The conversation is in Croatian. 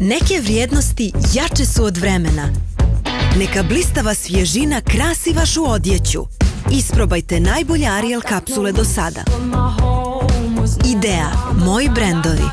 Neke vrijednosti jače su od vremena. Neka blistava svježina krasi vašu odjeću. Isprobajte najbolje Ariel kapsule do sada. Ideja Moji brendovi.